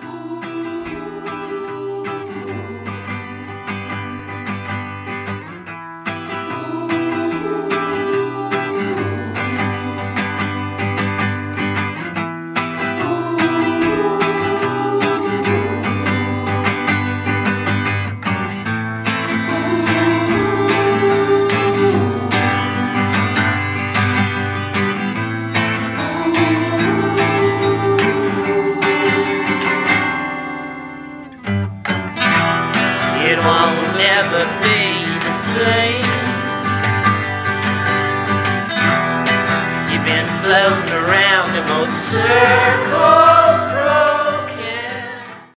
Oh. Won't never be the same. You've been floating around in most circles.